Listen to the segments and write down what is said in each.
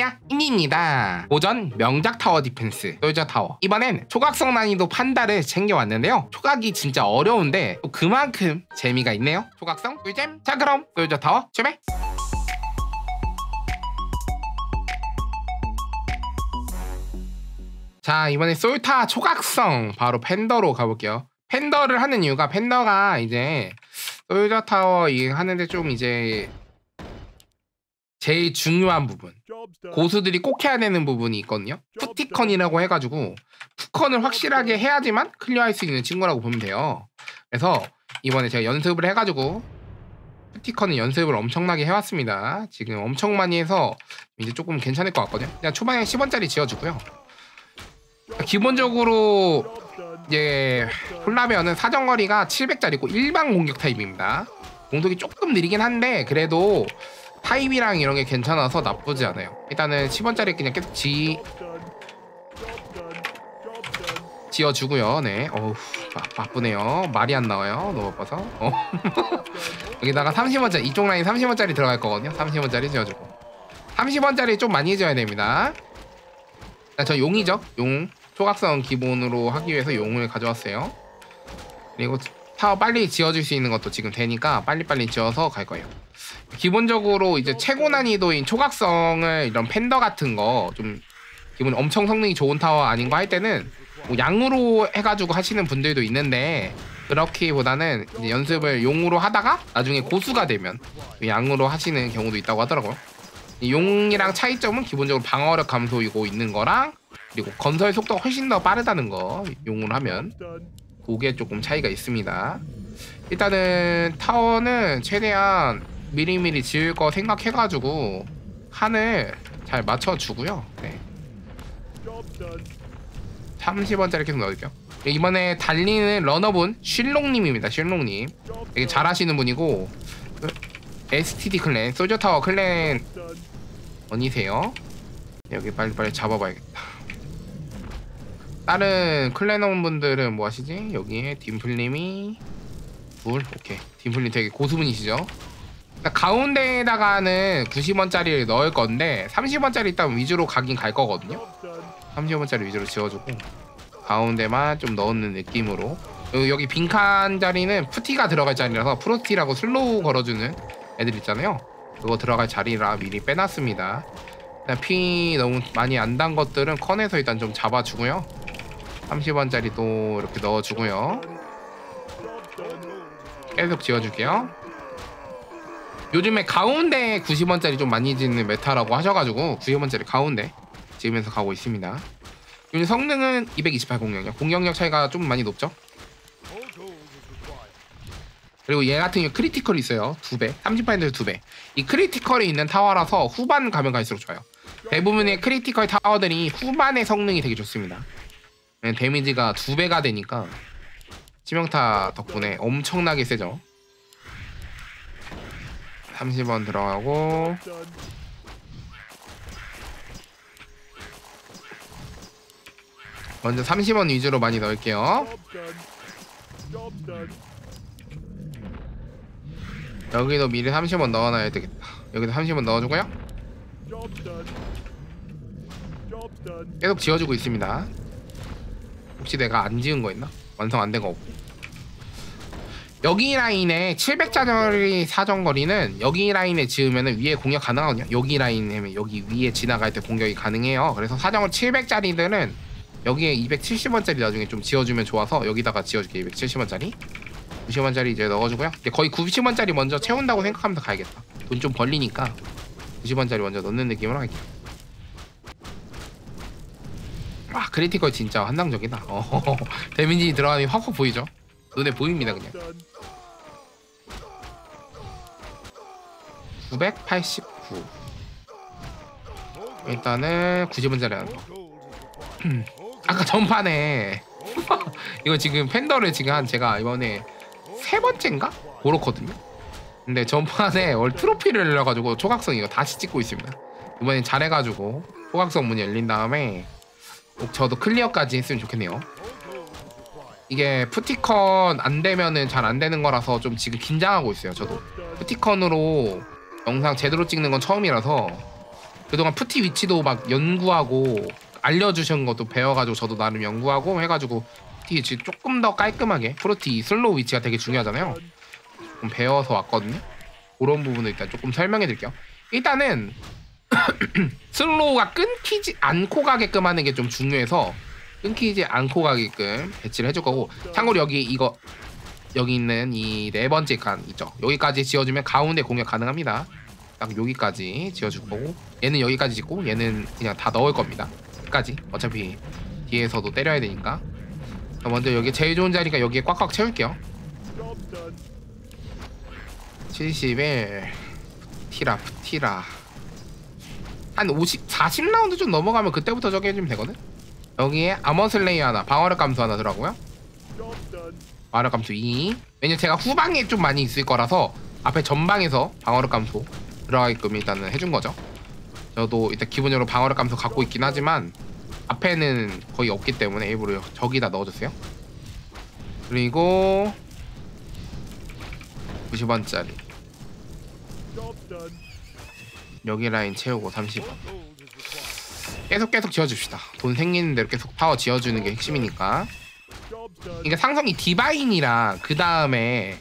야, 이니입니다. 고전 명작 타워 디펜스 솔저 타워. 이번엔 초각성 난이도 판다를 챙겨왔는데요. 초각이 진짜 어려운데 또 그만큼 재미가 있네요. 초각성 꿀잼. 자 그럼 솔저 타워 출발. 자 이번에 솔타 초각성 바로 팬더로 가볼게요. 팬더를 하는 이유가 팬더가 이제 솔저 타워 이 하는데 좀 이제 제일 중요한 부분 고수들이 꼭 해야 되는 부분이 있거든요. 푸티컨이라고 해가지고 푸컨을 확실하게 해야지만 클리어할 수 있는 친구라고 보면 돼요. 그래서 이번에 제가 연습을 해가지고 푸티컨은 연습을 엄청나게 해왔습니다. 지금 엄청 많이 해서 이제 조금 괜찮을 것 같거든요. 그냥 초반에 10원짜리 지어주고요. 기본적으로 이제 훌라베어는 사정거리가 700짜리고 일반 공격 타입입니다. 공속이 조금 느리긴 한데 그래도 타입이랑 이런 게 괜찮아서 나쁘지 않아요. 일단은 10원짜리 그냥 계속 지 지어주고요. 네. 어우 바, 바쁘네요. 말이 안 나와요. 너무 바빠서. 어. 여기다가 30원짜리 이쪽 라인 30원짜리 들어갈 거거든요. 30원짜리 지어주고 30원짜리 좀 많이 지어야 됩니다. 저 용이죠. 용 초각성 기본으로 하기 위해서 용을 가져왔어요. 그리고 타워 빨리 지어줄 수 있는 것도 지금 되니까 빨리빨리 지어서 갈 거예요. 기본적으로 이제 최고 난이도인 초각성을 이런 팬더 같은 거 좀 기본 엄청 성능이 좋은 타워 아닌 거 할 때는 뭐 양으로 해가지고 하시는 분들도 있는데 그렇기보다는 연습을 용으로 하다가 나중에 고수가 되면 양으로 하시는 경우도 있다고 하더라고요. 용이랑 차이점은 기본적으로 방어력 감소이고 있는 거랑 그리고 건설 속도가 훨씬 더 빠르다는 거 용으로 하면 그게 조금 차이가 있습니다. 일단은 타워는 최대한 미리미리 지을 거 생각해가지고 판을 잘 맞춰주고요. 네. 30원짜리 계속 넣을게요. 이번에 달리는 러너분 쉴롱님입니다. 쉴롱님 되게 잘하시는 분이고 그 STD 클랜 소저타워 클랜 언니세요. 여기 빨리빨리 잡아봐야겠다. 다른 clan원 분들은 뭐 하시지? 여기에 딤플님이? 불 오케이. 딤플님 되게 고수분이시죠? 가운데에다가는 90원짜리를 넣을 건데 30원짜리 일단 위주로 가긴 갈 거거든요. 30원짜리 위주로 지어주고 가운데만 좀 넣는 느낌으로. 여기 빈칸 자리는 푸티가 들어갈 자리라서 프로티라고 slow 걸어주는 애들 있잖아요. 그거 들어갈 자리라 미리 빼놨습니다. 피 너무 많이 안 단 것들은 컨에서 일단 좀 잡아주고요 30원짜리 도 이렇게 넣어주고요. 계속 지어줄게요. 요즘에 가운데 90원짜리 좀 많이 짓는 메타라고 하셔가지고 90원짜리 가운데 지으면서 가고 있습니다. 요즘 성능은 228 공격력. 공격력 차이가 좀 많이 높죠? 그리고 얘 같은 경우 critical이 있어요. 두배. 30%에서 두배. 이 critical이 있는 타워라서 후반 가면 갈수록 좋아요. 대부분의 critical 타워들이 후반의 성능이 되게 좋습니다. 네, 데미지가 두 배가 되니까 치명타 덕분에 엄청나게 세죠. 30원 들어가고. 먼저 30원 위주로 많이 넣을게요. 여기도 미리 30원 넣어놔야 되겠다. 여기도 30원 넣어주고요. 계속 지어주고 있습니다 혹시 내가 안 지은 거 있나? 완성 안 된 거 없고. 여기 라인에 700짜리 사정거리는 여기 라인에 지으면 위에 공격 가능하거든요. 여기 라인에 여기 위에 지나갈 때 공격이 가능해요. 그래서 사정을 700짜리들은 여기에 270원짜리 나중에 좀 지어주면 좋아서 여기다가 지어줄게 270원짜리. 90원짜리 이제 넣어주고요. 거의 90원짜리 먼저 채운다고 생각하면서 가야겠다. 돈 좀 벌리니까 90원짜리 먼저 넣는 느낌으로 할게요 와 critical 진짜 환상적이다. 어, 데미지 들어가니 확확 보이죠? 눈에 보입니다 그냥. 989 일단은 90원짜리 하나 아까 전판에 이거 지금 팬더를 지금 한 제가 이번에 세 번째인가? 고렇거든요. 근데 전판에 월 트로피를 열려가지고 초각성 이거 다시 찍고 있습니다. 이번엔 잘해가지고 초각성 문이 열린 다음에 꼭 저도 클리어까지 했으면 좋겠네요 이게 푸티컨 안 되면은 잘 안 되는 거라서 좀 지금 긴장하고 있어요 저도 푸티컨으로 영상 제대로 찍는 건 처음이라서 그동안 푸티 위치도 막 연구하고 알려주신 것도 배워가지고 저도 나름 연구하고 해가지고 푸티 위치 조금 더 깔끔하게 프로티 slow 위치가 되게 중요하잖아요. 좀 배워서 왔거든요. 그런 부분을 일단 조금 설명해 드릴게요. 일단은 slow가 끊기지 않고 가게끔 하는 게 좀 중요해서 끊기지 않고 가게끔 배치를 해줄 거고 참고로 여기 이거 여기 있는 이 네 번째 칸 있죠? 여기까지 지어주면 가운데 공격 가능합니다. 딱 여기까지 지어줄 거고 얘는 여기까지 짓고 얘는 그냥 다 넣을 겁니다. 끝까지. 어차피 뒤에서도 때려야 되니까. 자, 먼저 여기 제일 좋은 자리가 여기에 꽉꽉 채울게요. 71 티라 티라 한 50, 40라운드 좀 넘어가면 그때부터 저기 해주면 되거든? 여기에 아머슬레이 하나 방어력 감소 하나 들어가고요. 방어력 감소 2 왜냐면 제가 후방에 좀 많이 있을 거라서 앞에 전방에서 방어력 감소 들어가게끔 일단은 해준 거죠. 저도 일단 기본적으로 방어력 감소 갖고 있긴 하지만 앞에는 거의 없기 때문에 일부러 저기다 넣어줬어요. 그리고 90원짜리 여기 라인 채우고 30원. 계속 계속 지어줍시다. 돈 생기는 대로 계속 파워 지어주는 게 핵심이니까. 그러니까 상성이 divine이라 그 다음에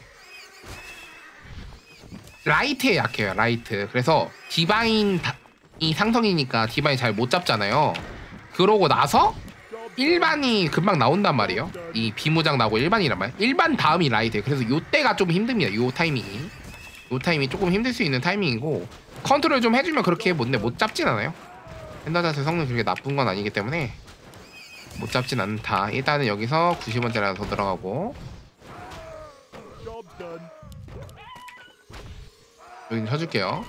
light에 약해요 light. 그래서 divine 다- 이 상성이니까 divine 잘 못 잡잖아요. 그러고 나서 일반이 금방 나온단 말이에요. 이 비무장 나오고 일반이란 말. 일반 다음이 light 그래서 요때가 좀 힘듭니다 요 타이밍이. 요 타이밍이 조금 힘들 수 있는 타이밍이고 컨트롤 좀 해주면 그렇게 못내 못 잡진 않아요. 팬더 자체 성능 그렇게 나쁜 건 아니기 때문에 못 잡진 않다. 일단은 여기서 90원짜리 하나 더 들어가고. 여기 쳐줄게요.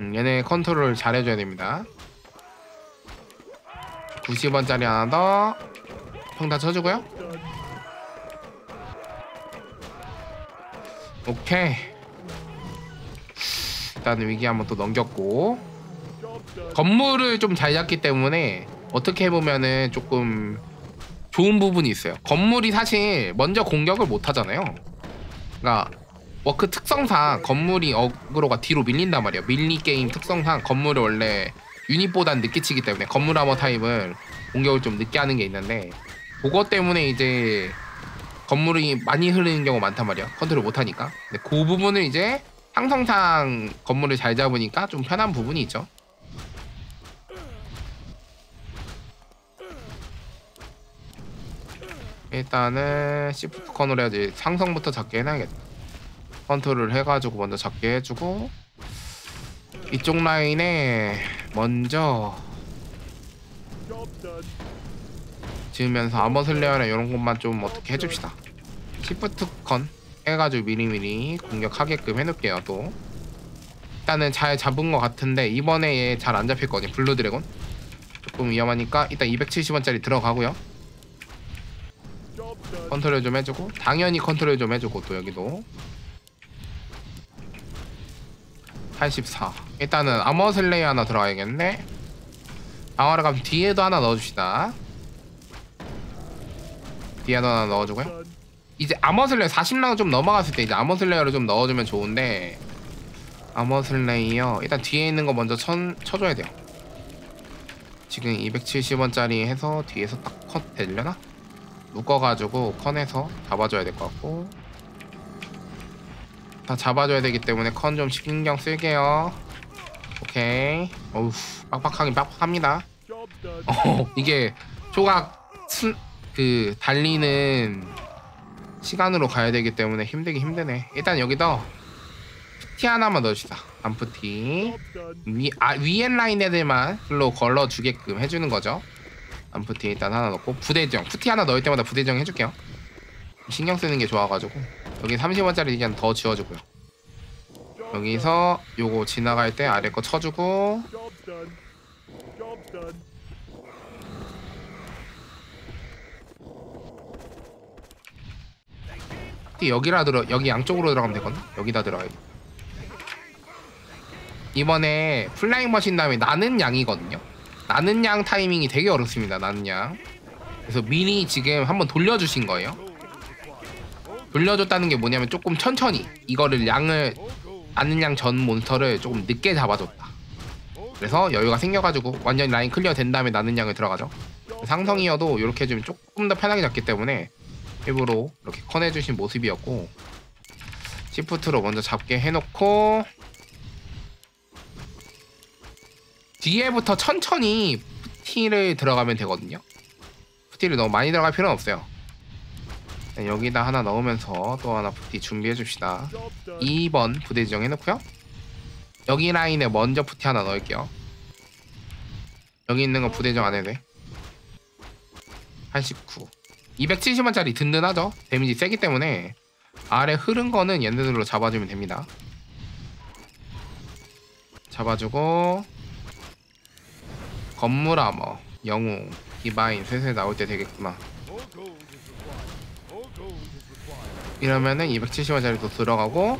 음, 얘네 컨트롤 잘 해줘야 됩니다. 90원짜리 하나 더. 평타 쳐주고요. 오케이 일단은 위기 한번 또 넘겼고 건물을 좀 잘 잡기 때문에 어떻게 보면은 조금 좋은 부분이 있어요. 건물이 사실 먼저 공격을 못 하잖아요. 그러니까 워크 특성상 건물이 어그로가 뒤로 밀린단 말이에요. melee 게임 특성상 건물을 원래 유닛보단 늦게 치기 때문에 건물 아머 타입을 공격을 좀 늦게 하는 게 있는데 그것 때문에 이제 건물이 많이 흐르는 경우가 많단 말이야. 컨트롤 못 하니까. 근데 그 부분을 이제 상성상 건물을 잘 잡으니까 좀 편한 부분이 있죠. 일단은 시프트 컨으로 해야지. 상성부터 작게 해놔야겠다. 컨트롤 해가지고 먼저 작게 해주고 이쪽 라인에 먼저 지으면서 armor slayer나 이런 것만 좀 어떻게 해줍시다. 시프트 컨 해가지고 미리미리 공격하게끔 해놓을게요 또. 일단은 잘 잡은 것 같은데 이번에 얘 잘 안 잡힐거든요 blue dragon? 조금 위험하니까 일단 270원짜리 들어가고요. 컨트롤 좀 해주고 당연히 컨트롤 좀 해주고 또 여기도. 84 일단은 armor slayer 하나 들어가야겠네. 방어를 가면 뒤에도 하나 넣어줍시다. 뒤에도 하나 넣어주고요 이제 armor slayer 40랑 좀 넘어갔을 때 이제 armor slayer를 좀 넣어주면 좋은데 armor slayer 일단 뒤에 있는 거 먼저 천, 쳐줘야 돼요. 지금 270원짜리 해서 뒤에서 딱 컷 되려나? 묶어가지고 컨에서 잡아줘야 될 것 같고. 다 잡아줘야 되기 때문에 컨 좀 신경 쓸게요. 오케이. 어우 빡빡하긴 빡빡합니다. 어 이게 조각 순, 그 달리는 시간으로 가야 되기 때문에 힘들긴 힘드네. 일단 여기다 푸티 하나만 넣읍시다. 안푸티. 위, 아, 위엔 라인 애들만 slow 걸어주게끔 해주는 거죠. 안푸티 일단 하나 넣고 부대 지정. 푸티 하나 넣을 때마다 부대 지정 해줄게요. 신경 쓰는 게 좋아가지고. 여기 30원짜리 그냥 더 지워주고요. 여기서 요거 지나갈 때 아래 거 쳐주고 푸티 여기라 들어 여기 양쪽으로 들어가면 되거든 여기다 들어가야 돼 이번에 flying machine 다음에 나는 양이거든요 나는 양 타이밍이 되게 어렵습니다. 나는 양. 그래서 미리 지금 한번 돌려주신 거예요. 돌려줬다는 게 뭐냐면 조금 천천히 이거를 양을 나는 양 전 몬스터를 조금 늦게 잡아줬다. 그래서 여유가 생겨가지고 완전 라인 clear 된 다음에 나는 양을 들어가죠. 상성이어도 이렇게 좀 조금 더 편하게 잡기 때문에 일부러 이렇게 컨해주신 모습이었고 시프트로 먼저 잡게 해놓고 뒤에부터 천천히 푸티를 들어가면 되거든요. 푸티를 너무 많이 들어갈 필요는 없어요. 네, 여기다 하나 넣으면서 또 하나 푸티 준비해 줍시다. 2번 부대 지정 해놓고요. 여기 라인에 먼저 푸티 하나 넣을게요. 여기 있는 거 부대 지정 안 해도 돼. 89. 270원짜리 든든하죠? 데미지 세기 때문에 아래 흐른 거는 얘네들로 잡아주면 됩니다. 잡아주고 건물 아머, 영웅, 디바인 슬슬 나올 때 되겠구나. 이러면은 270원짜리도 들어가고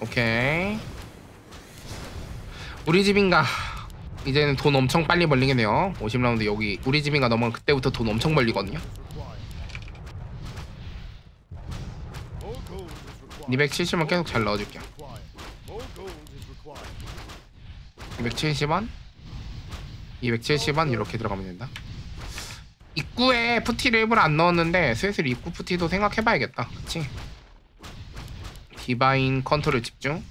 오케이 우리 집인가 이제는 돈 엄청 빨리 벌리겠네요. 50라운드 여기 우리 집인가 넘으면 그때부터 돈 엄청 벌리거든요. 270원 계속 잘 넣어줄게요. 270원 270원 이렇게 들어가면 된다. 입구에 푸티를 일부러 안 넣었는데 슬슬 입구 푸티도 생각해봐야겠다. 그치? divine 컨트롤 집중.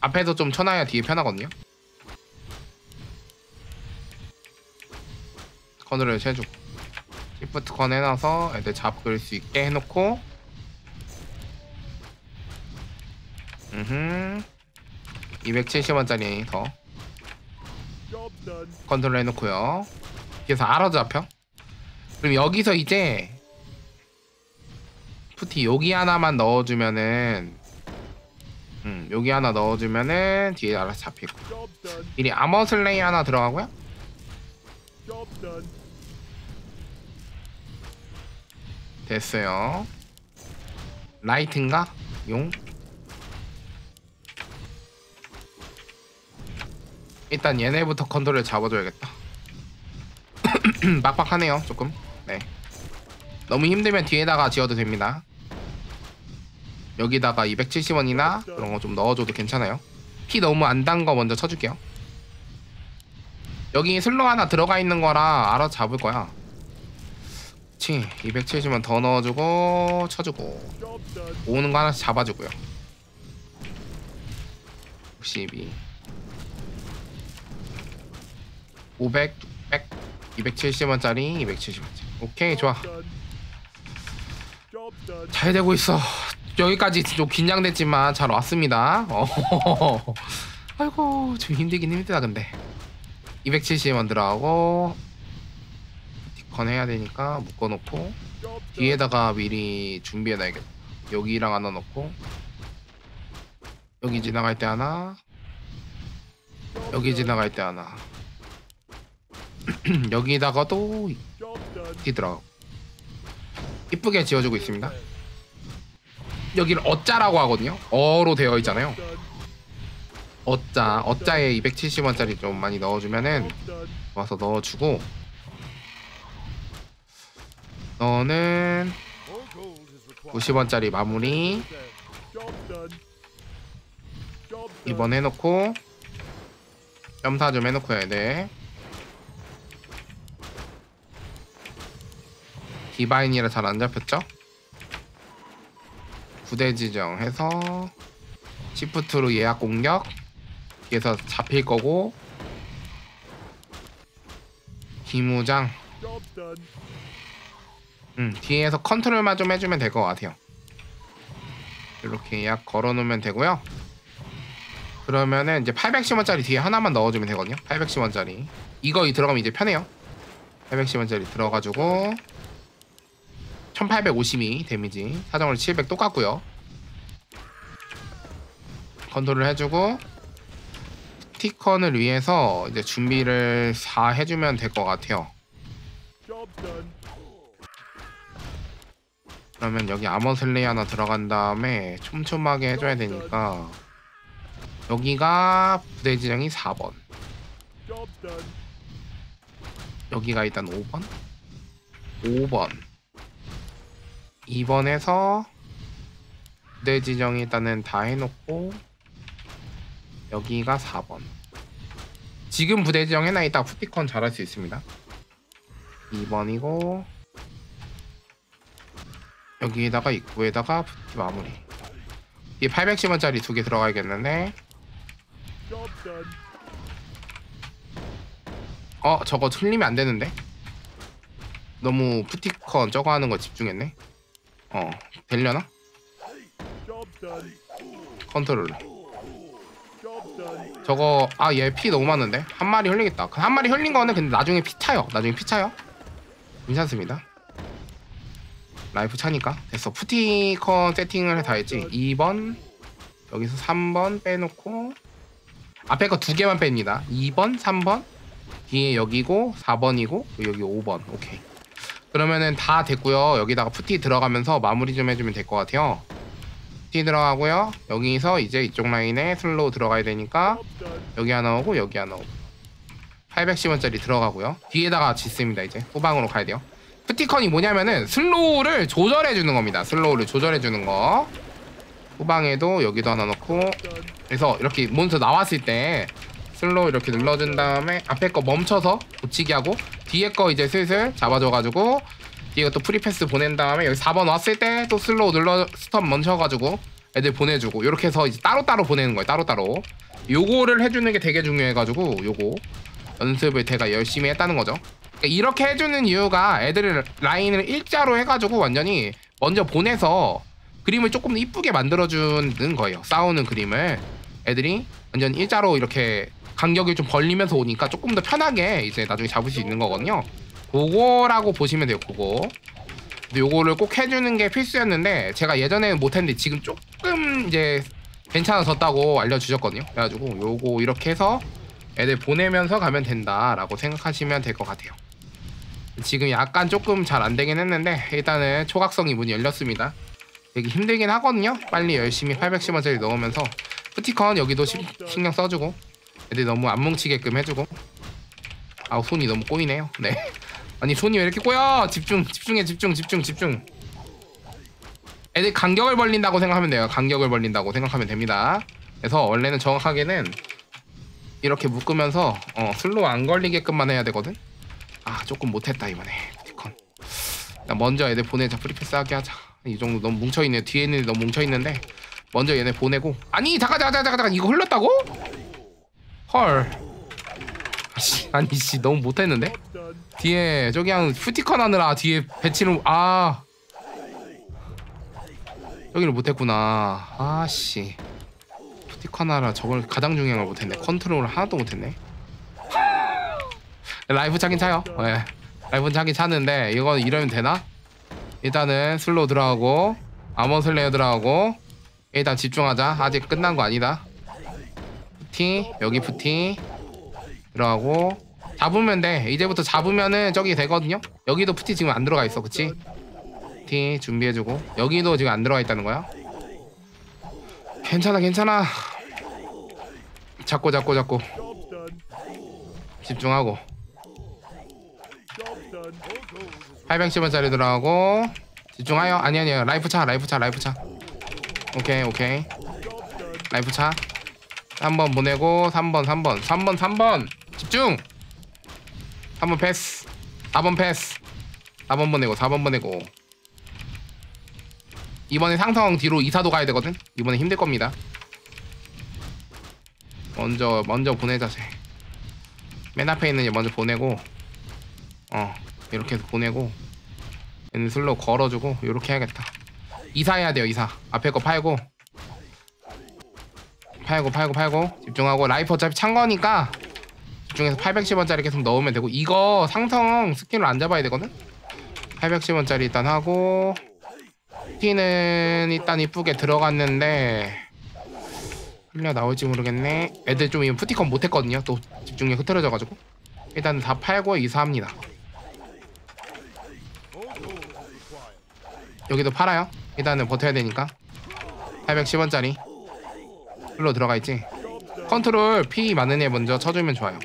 앞에서 좀 쳐놔야 뒤에 편하거든요 컨트롤 해주고. 시프트 컨 해놔서 애들 잡을 수 있게 해놓고. 음흠. 270원짜리 더. 컨트롤 해놓고요. 그래서 알아서 잡혀 그럼 여기서 이제 푸티 여기 하나만 넣어주면은 음 여기 하나 넣어주면은 뒤에 알아서 잡히고. 미리 아머 슬레이 하나 들어가고요 됐어요. 라이트인가? 용? 일단 얘네부터 컨트롤 잡아줘야겠다. 빡빡하네요 조금. 네. 너무 힘들면 뒤에다가 지어도 됩니다. 여기다가 270원이나 그런 거 좀 넣어줘도 괜찮아요. 피 너무 안 단 거 먼저 쳐줄게요. 여기 슬로 하나 들어가 있는 거라 알아서 잡을 거야 그치 270원 더 넣어주고 쳐주고. 오는 거 하나씩 잡아주고요. 62 500 600 270원짜리 270원짜리. 오케이 좋아. 잘 되고 있어. 여기까지 좀 긴장됐지만 잘 왔습니다. 어. 아이고 좀 힘들긴 힘들다 근데. 270원 들어가고 디컨 해야 되니까 묶어놓고 뒤에다가 미리 준비해놔야겠다. 여기랑 하나 넣고 여기 지나갈 때 하나 여기 지나갈 때 하나. 여기다가도 뒤들어 이쁘게 지어주고 있습니다. 여기를 어짜라고 하거든요. 어로 되어 있잖아요. 어짜 어짜에 270원짜리 좀 많이 넣어주면은 와서 넣어주고 너는 90원짜리 마무리. 이번 해놓고 점사 좀 해놓고 해야 돼. 디바인이라 잘 안 잡혔죠? 부대 지정해서 시프트로 예약 공격. 뒤에서 잡힐 거고. 기무장 음, 뒤에서 컨트롤만 좀 해주면 될 것 같아요. 이렇게 예약 걸어놓으면 되고요. 그러면은 이제 810원짜리 뒤에 하나만 넣어주면 되거든요. 810원짜리. 이거 들어가면 이제 편해요. 810원짜리 들어가지고 1852 damage. 사정을 700 똑같고요. 컨트롤 해주고 스티컨을 위해서 이제 준비를 다 해주면 될 것 같아요 그러면 여기 아머슬레이 하나 들어간 다음에 촘촘하게 해줘야 되니까 여기가 부대 지정이 4번. 여기가 일단 5번? 5번. 2번에서 부대 지정이 일단은 다 해놓고 여기가 4번. 지금 부대 지정 해놔 있다 푸티컨 잘할 수 있습니다. 2번이고 여기에다가 입구에다가 푸티 마무리 이 810원짜리 두 개 들어가야겠는데. 어 저거 틀리면 안 되는데 너무 푸티컨 저거 하는 거 집중했네 어 되려나? Job done. 컨트롤 Job done. 저거 아 얘 피 너무 많은데 한 마리 흘리겠다 그한 마리 흘린 거는 근데 나중에 피 차요 나중에 피 차요 괜찮습니다 라이프 차니까. 됐어 푸티컨 세팅을 다 했지. 2번 여기서 3번 빼놓고 앞에 거 두 개만 뺍니다. 2번 3번 뒤에 여기고 4번이고 여기 5번. 오케이. 그러면은 다 됐고요. 여기다가 푸티 들어가면서 마무리 좀 해주면 될 것 같아요. 푸티 들어가고요. 여기서 이제 이쪽 라인에 slow 들어가야 되니까. 여기 하나 오고 여기 하나 오고. 810원짜리 들어가고요. 뒤에다가 짓습니다 이제. 후방으로 가야 돼요 푸티컨이 뭐냐면은 slow를 조절해 주는 겁니다. slow를 조절해 주는 거. 후방에도 여기도 하나 넣고. 그래서 이렇게 몬스터 나왔을 때 slow 이렇게 눌러준 다음에 앞에 거 멈춰서 붙이게 하고 뒤에 거 이제 슬슬 잡아줘가지고 뒤에 또 프리패스 보낸 다음에 여기 4번 왔을 때 또 slow 눌러 스톱 멈춰가지고 애들 보내주고. 이렇게 해서 이제 따로따로 보내는 거예요 따로따로. 요거를 해주는 게 되게 중요해가지고 요거. 연습을 제가 열심히 했다는 거죠 이렇게 해주는 이유가 애들을 라인을 일자로 해가지고 완전히 먼저 보내서 그림을 조금 더 이쁘게 만들어주는 거예요. 싸우는 그림을. 애들이 완전 일자로 이렇게 간격을 좀 벌리면서 오니까 조금 더 편하게 이제 나중에 잡을 수 있는 거거든요. 그거라고 보시면 돼요 그거. 근데 요거를 꼭 해주는 게 필수였는데 제가 예전에는 못했는데 지금 조금 이제 괜찮아졌다고 알려주셨거든요. 그래가지고 요거 이렇게 해서 애들 보내면서 가면 된다라고 생각하시면 될 것 같아요 지금 약간 조금 잘 안 되긴 했는데 일단은 초각성이 문이 열렸습니다. 되게 힘들긴 하거든요. 빨리 열심히 810원짜리 넣으면서 푸티컨 여기도 시- 신경 써주고 애들 너무 안 뭉치게끔 해주고. 아우 손이 너무 꼬이네요. 네. 아니 손이 왜 이렇게 꼬여? 집중 집중해 집중 집중 집중. 애들 간격을 벌린다고 생각하면 돼요. 간격을 벌린다고 생각하면 됩니다. 그래서 원래는 정확하게는 이렇게 묶으면서 어, slow 안 걸리게끔만 해야 되거든 아 조금 못했다 이번에. 푸티컨 나 먼저 애들 보내자. 프리패스 하게 하자. 이 정도 너무 뭉쳐있네. 뒤에 있는 너무 뭉쳐있는데 먼저 얘네 보내고. 아니 잠깐 잠깐 잠깐 잠깐. 이거 흘렀다고? 헐. 아씨 아니 씨 너무 못했는데. 뒤에 저기 그냥 푸티컨 하느라 뒤에 배치를 아. 여기를 못했구나. 아씨. 푸티컨 하느라 저걸 가장 중요한 걸 못했네. 컨트롤을 하나도 못했네 라이프 차긴 차요. 예 라이프 차긴 차는데 이거 이러면 되나? 일단은 slow 들어가고 아몬 슬레이어 들어가고 일단 집중하자. 아직 끝난 거 아니다. 푸티 여기 푸티. 들어가고. 잡으면 돼. 이제부터 잡으면은 저기 되거든요? 여기도 푸티 지금 안 들어가 있어 그치? 푸티 준비해주고. 여기도 지금 안 들어가 있다는 거야? 괜찮아 괜찮아. 잡고 잡고 잡고. 집중하고 810원짜리 들어가고 집중하여. 아니 아니요. 라이프 차 라이프 차 라이프 차. 오케이 오케이. 라이프 차. 3번 보내고 3번 3번. 3번 3번. 집중! 3번 패스. 4번 패스. 4번 보내고 4번 보내고. 이번에 상성 뒤로 이사도 가야 되거든? 이번에 힘들 겁니다. 먼저 먼저 보내자 쟤 맨 앞에 있는 얘 먼저 보내고 어 이렇게 해서 보내고 얘는 slow 걸어주고 이렇게 해야겠다. 이사해야 돼요 이사. 앞에 거 팔고. 팔고 팔고 팔고. 집중하고. 라이프 어차피 찬 거니까 집중해서 810원짜리 계속 넣으면 되고. 이거 상성 스킬을 안 잡아야 되거든? 810원짜리 일단 하고. 스킨은 일단 이쁘게 들어갔는데 흘려 나올지 모르겠네. 애들 좀 이거 푸티컨 못했거든요. 또 집중력 흐트러져가지고. 일단 다 팔고 이사합니다 여기도 팔아요. 일단은 버텨야 되니까. 810원짜리. 흘러 들어가 있지. 컨트롤 피 많은 애 먼저 쳐주면 좋아요.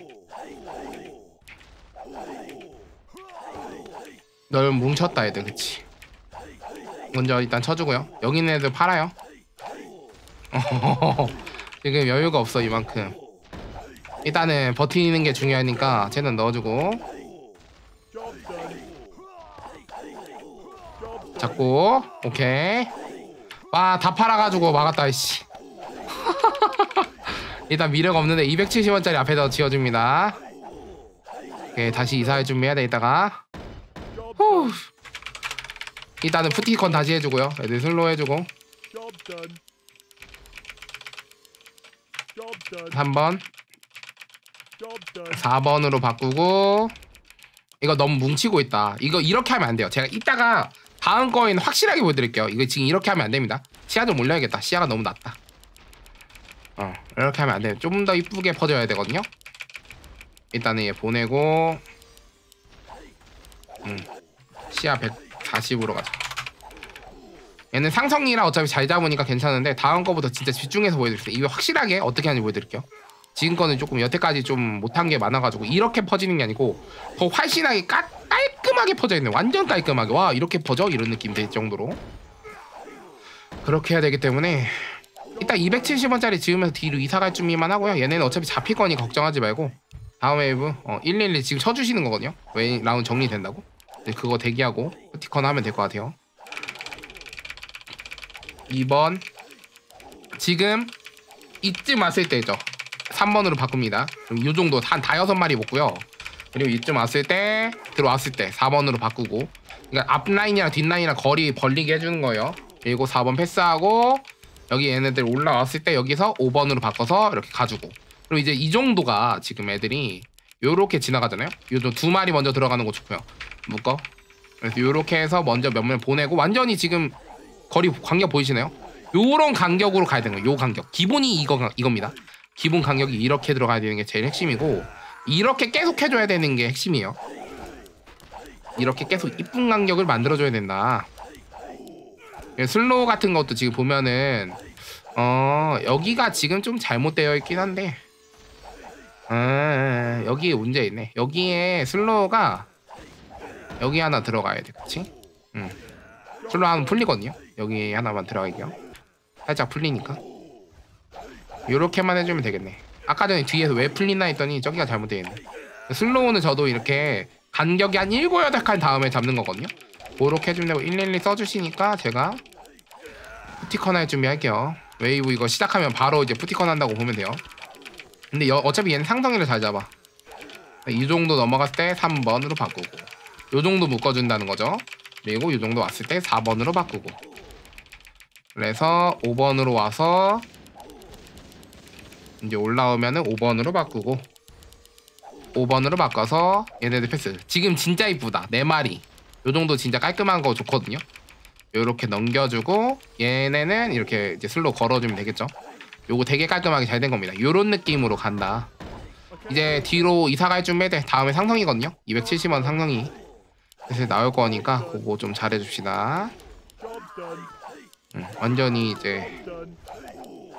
널 뭉쳤다 애들. 그치? 먼저 일단 쳐주고요. 여기 있는 애들 팔아요. 지금 여유가 없어 이만큼. 일단은 버티는 게 중요하니까 쟤는 넣어주고 잡고 오케이. 와 다 팔아가지고 막았다 이씨. 일단 미래가 없는데 270원짜리 앞에다 지어줍니다. 오케이 다시 이사할 준비해야 돼 이따가. 후. 일단은 푸티콘 다시 해주고요. 애들 해주고 Job done. Job done. 3번, Job done. 4번으로 바꾸고 이거 너무 뭉치고 있다. 이거 이렇게 하면 안 돼요. 제가 이따가 다음 거에는 확실하게 보여드릴게요. 이거 지금 이렇게 하면 안 됩니다. 시야 좀 올려야겠다. 시야가 너무 낮다. 어 이렇게 하면 안 돼요. 좀더 이쁘게 퍼져야 되거든요. 일단은 얘 보내고 음, 시야 140으로 가자. 얘는 상성이라 어차피 잘 잡으니까 괜찮은데 다음 거부터 진짜 집중해서 보여드릴게요. 이거 확실하게 어떻게 하는지 보여드릴게요. 지금 거는 조금 여태까지 좀 못한 게 많아가지고 이렇게 퍼지는 게 아니고 더 훨씬하게 깔, 깔끔하게 퍼져 있는 완전 깔끔하게. 와 이렇게 퍼져? 이런 느낌 될 정도로. 그렇게 해야 되기 때문에 일단 270원짜리 지으면서 뒤로 이사 갈 준비만 하고요. 얘네는 어차피 잡힐 거니 걱정하지 말고 다음 웨이브 어, 112 지금 쳐주시는 거거든요. 왜 라운 정리된다고? 네, 그거 대기하고 스티커는 하면 될 것 같아요. 2번 지금 이쯤 왔을 때죠. 3번으로 바꿉니다. 이 정도 한 다여섯 마리 먹고요 그리고 이쯤 왔을 때 들어왔을 때 4번으로 바꾸고. 그러니까 앞라인이랑 뒷라인이랑 거리 벌리게 해주는 거예요. 그리고 4번 패스하고 여기 얘네들 올라왔을 때 여기서 5번으로 바꿔서 이렇게 가주고. 그리고 이제 이 정도가 지금 애들이 요렇게 지나가잖아요? 요즘 두 마리 먼저 들어가는 거 좋고요. 묶어. 그래서 요렇게 해서 먼저 몇 명 보내고 완전히 지금 거리 간격 보이시나요? 요런 간격으로 가야 되는 거예요. 요 간격. 기본이 이거, 이겁니다. 기본 간격이 이렇게 들어가야 되는 게 제일 핵심이고 이렇게 계속 해줘야 되는 게 핵심이에요. 이렇게 계속 이쁜 간격을 만들어줘야 된다. 예, 슬로우 같은 것도 지금 보면은 어 여기가 지금 좀 잘못되어 있긴 한데 아, 여기에 문제 있네. 여기에 슬로우가 여기 하나 들어가야 돼, 그렇지? 음. 슬로우 하나 풀리거든요. 여기 하나만 들어가게요. 살짝 풀리니까. 요렇게만 해주면 되겠네. 아까 전에 뒤에서 왜 풀리나 했더니 저기가 잘못되어 있네. 슬로우는 저도 이렇게 간격이 한 7, 8칸 다음에 잡는 거거든요. 그렇게 해주려고 112 써주시니까 제가 푸티컨 할 준비할게요. 웨이브 이거 시작하면 바로 이제 푸티컨 한다고 보면 돼요. 근데 여- 어차피 얘는 상성이를 잘 잡아. 이 정도 넘어갔을 때 3번으로 바꾸고 요 정도 묶어준다는 거죠. 그리고 이 정도 왔을 때 4번으로 바꾸고 그래서 5번으로 와서 이제 올라오면은 5번으로 바꾸고 5번으로 바꿔서 얘네들 패스. 지금 진짜 이쁘다. 네 마리. 요 정도 진짜 깔끔한 거 좋거든요. 요렇게 넘겨주고 얘네는 이렇게 이제 슬로 걸어주면 되겠죠. 요거 되게 깔끔하게 잘 된 겁니다. 요런 느낌으로 간다. 이제 뒤로 이사 갈 준비해 돼. 다음에 상성이거든요. 270원 상성이. 그래서 나올 거니까 그거 좀 잘해줍시다. 음, 완전히 이제.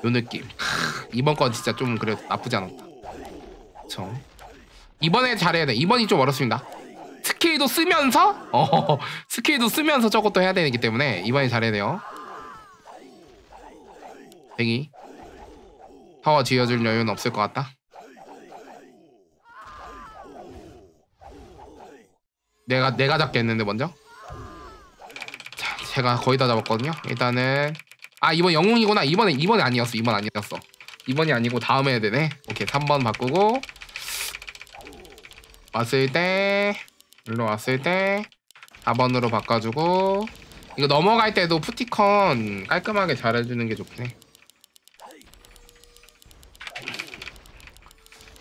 요 느낌. 크, 이번 건 진짜 좀 그래도 나쁘지 않았다. 그쵸. 이번에 잘해야 돼. 이번이 좀 어렵습니다. 스킬도 쓰면서 어 스킬도 쓰면서 저것도 해야 되기 때문에 이번에 잘해야 돼요. 대기. 타워 지어줄 여유는 없을 것 같다. 내가 내가 잡겠는데 먼저. 자, 제가 거의 다 잡았거든요. 일단은 아 이번 영웅이구나. 이번에 이번에 아니었어. 이번 아니었어. 이번이 아니고 다음에 해야 되네. 오케이 3번 바꾸고 왔을 때 일로 왔을 때 4번으로 바꿔주고 이거 넘어갈 때도 푸티컨 깔끔하게 잘해주는 게 좋긴 해.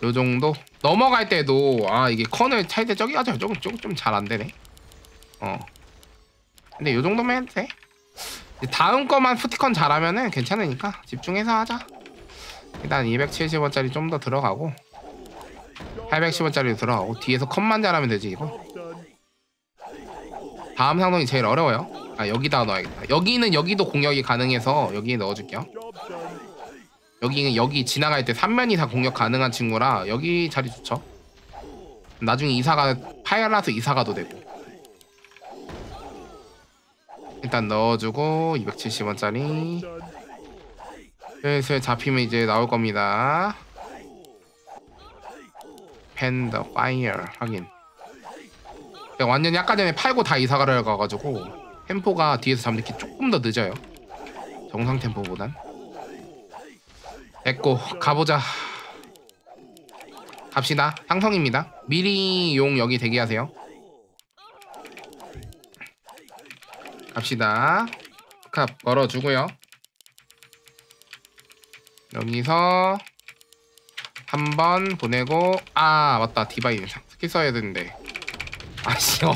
요 정도 넘어갈 때도 아 이게 컨을 찰 때 저기 가죠 조금 조금 좀 잘 안 되네. 어. 근데 요 정도면 돼. 다음 거만 푸티컨 잘하면은 괜찮으니까 집중해서 하자. 일단 270원짜리 좀 더 들어가고 810원짜리 들어가고 뒤에서 컷만 잘하면 되지 이거. 다음 상동이 제일 어려워요. 아 여기다가 넣어야겠다. 여기는 여기도 공격이 가능해서 여기에 넣어줄게요. 여기는 여기 지나갈 때 3면 이상 공격 가능한 친구라 여기 자리 좋죠. 나중에 이사가 파열라서 이사가도 되고. 일단 넣어주고 270원짜리 Done. 슬슬 잡히면 이제 나올 겁니다. 팬더 파이어 확인. 제가 완전히 아까 전에 팔고 다 이사가를 가가지고 템포가 뒤에서 잡는 게 조금 더 늦어요. 정상 템포보단. 됐고 가보자. 갑시다. 상성입니다. 미리 용 여기 대기하세요. 갑시다. 컵 걸어주고요. 여기서 한 번 보내고 아 맞다. 디바인 스킬 써야 되는데. 아씨 어.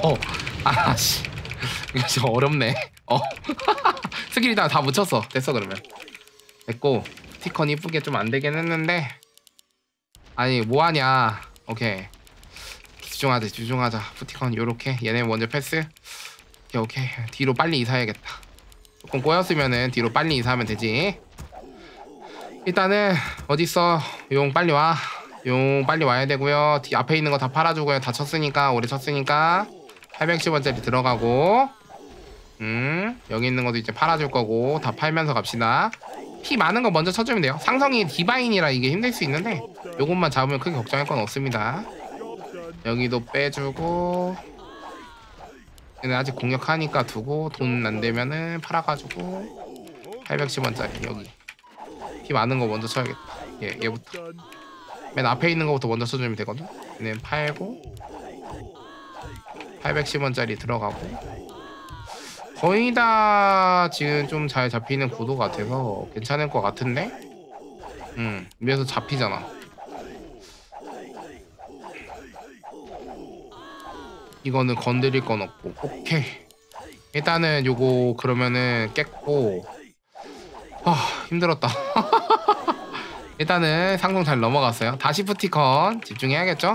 아씨. 이거 좀 어렵네. 어. 스킬이 다, 다 묻혔어. 됐어 그러면. 됐고 스티커는 이쁘게 좀 안 되긴 했는데. 아니 뭐하냐. 오케이. 집중하자 집중하자. 스티커는 요렇게. 얘네 먼저 패스 오케이 오케이. 뒤로 빨리 이사해야겠다. 조금 꼬였으면은 뒤로 빨리 이사하면 되지. 일단은 어딨어? 용 빨리 와용 빨리 와야 되고요. 뒤 앞에 있는 거 다 팔아주고요. 다 쳤으니까 오래 쳤으니까. 810원짜리 들어가고. 음 여기 있는 것도 이제 팔아줄 거고 다 팔면서 갑시다. 피 많은 거 먼저 쳐주면 돼요. 상성이 디바인이라 이게 힘들 수 있는데 요것만 잡으면 크게 걱정할 건 없습니다. 여기도 빼주고 얘는 아직 공격하니까 두고 돈 안 되면은 팔아가지고 810원짜리 여기. 피 많은 거 먼저 쳐야겠다. 얘, 얘부터. Done. 맨 앞에 있는 거부터 먼저 쳐주면 되거든? 얘는 팔고 810원짜리 들어가고. 거의 다 지금 좀 잘 잡히는 구도 같아서 괜찮을 것 같은데? 음 위에서 잡히잖아 이거는 건드릴 건 없고 오케이 일단은 요거 그러면은 깼고 아 힘들었다 일단은 상동 잘 넘어갔어요 다시 푸티컨 집중해야겠죠.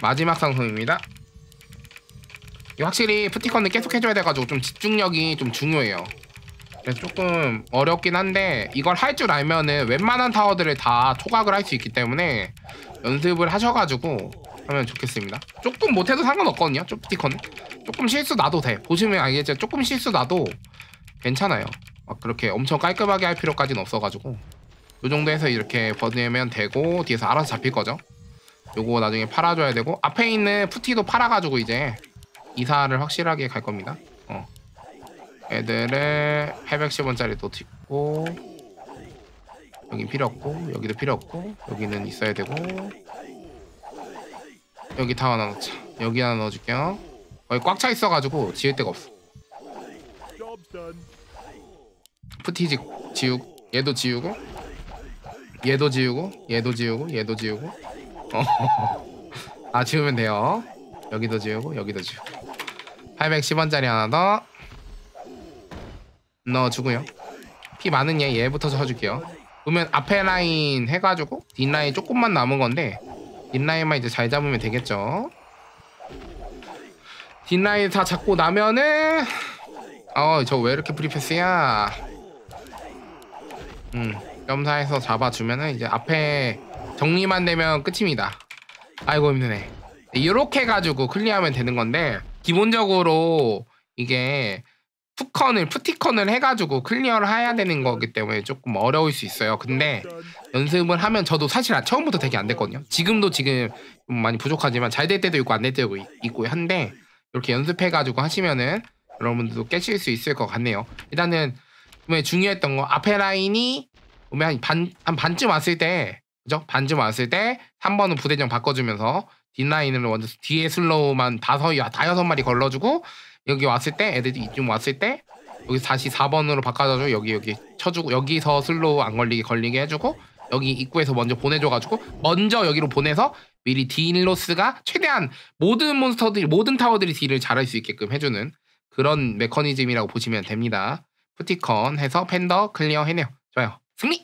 마지막 상승입니다. 확실히 푸티컨을 계속 해줘야 돼가지고 좀 집중력이 좀 중요해요. 그래서 조금 어렵긴 한데 이걸 할 줄 알면은 웬만한 타워들을 다 초각을 할 수 있기 때문에 연습을 하셔가지고 하면 좋겠습니다. 조금 못해도 상관없거든요. 좀 푸티컨은 조금 실수 나도 돼. 보시면 알겠지만 조금 실수 나도 괜찮아요. 막 그렇게 엄청 깔끔하게 할 필요까지는 없어가지고 이 정도에서 이렇게 버내면 되고 뒤에서 알아서 잡힐 거죠. 요거 나중에 팔아줘야 되고 앞에 있는 푸티도 팔아가지고 이제 이사를 확실하게 갈 겁니다. 어. 애들을 810원짜리 또 짓고 여긴 필요 없고 여기도 필요 없고 여기는 있어야 되고 여기 다 하나 넣자. 여기 하나 넣어줄게요. 거의 꽉 차 있어가지고 지을 데가 없어. Job done. 푸티 지, 지우고 얘도 지우고 얘도 지우고 얘도 지우고 얘도 지우고 어. 아 지우면 돼요 여기도 지우고 여기도 지우고 810원짜리 하나 더 넣어주고요 피 많은 얘 얘부터 쳐줄게요 그러면 앞에 라인 해가지고 뒷라인 조금만 남은 건데 뒷라인만 이제 잘 잡으면 되겠죠 뒷라인 다 잡고 나면은 어 저 왜 이렇게 프리패스야 음, 점사해서 잡아주면은 이제 앞에 정리만 되면 끝입니다. 아이고 힘드네. 이렇게 가지고 클리어하면 되는 건데 기본적으로 이게 푸컨을 푸티컨을 해가지고 클리어를 해야 되는 거기 때문에 조금 어려울 수 있어요. 근데. 연습을 하면 저도 사실 처음부터 되게 안 됐거든요. 지금도 지금 좀 많이 부족하지만 잘 될 때도 있고 안 될 때도 있- 있고 한데 이렇게 연습해가지고 하시면은 여러분들도 깨칠 수 있을 것 같네요. 일단은 중요했던 거 앞에 라인이 보면 한 반 한 반쯤 왔을 때 그죠? 반쯤 왔을 때 3번은 부대장 바꿔주면서 뒷라인을 먼저 뒤에 슬로우만 다섯 다여섯 마리 걸러주고 여기 왔을 때 애들이 이쯤 왔을 때 여기 다시 4번으로 바꿔줘서 여기 여기 쳐주고 여기서 슬로우 안 걸리게 걸리게 해주고 여기 입구에서 먼저 보내줘가지고 먼저 여기로 보내서 미리 딜로스가 최대한 모든 몬스터들이 모든 타워들이 딜을 잘할 수 있게끔 해주는 그런 메커니즘이라고 보시면 됩니다. 푸티컨 해서 팬더 클리어 해내요. 좋아요. 승리!